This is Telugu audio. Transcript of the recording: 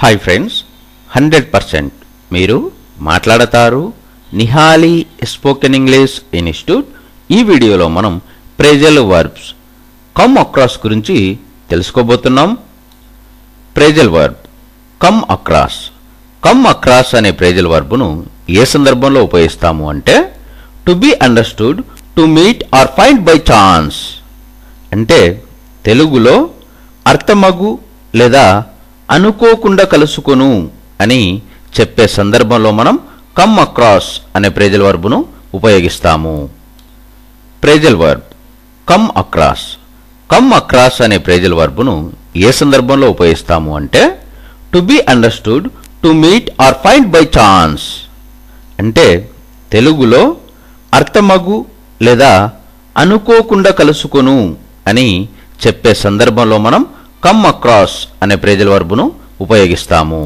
హాయ్ ఫ్రెండ్స్ హండ్రెడ్ పర్సెంట్ మీరు మాట్లాడతారు. నిహాలి స్పోకెన్ ఇంగ్లీష్ ఇన్స్టిట్యూట్ ఈ వీడియోలో మనం ప్రేజల్ వర్బ్స్ కమ్ అక్రాస్ గురించి తెలుసుకోబోతున్నాం. Phrasal verb come across come across అనే ప్రేజల్ వర్బ్ను ఏ సందర్భంలో ఉపయోగిస్తాము అంటే to be understood to meet or find by chance అంటే తెలుగులో అర్థమగు లేదా అనుకోకుండా కలుసుకొను అని చెప్పే సందర్భంలో మనం కమ్ అక్రాస్ అనే ప్రేజల్ వర్బును ఉపయోగిస్తాము. Phrasal verb come across come across అనే ప్రేజల్ వర్బును ఏ సందర్భంలో ఉపయోగిస్తాము అంటే to be understood to meet or find by chance అంటే తెలుగులో అర్థమగు లేదా అనుకోకుండా కలుసుకొను అని చెప్పే సందర్భంలో మనం కమ్ అక్రాస్ అనే ప్రేజల్ వర్బును ఉపయోగిస్తాము.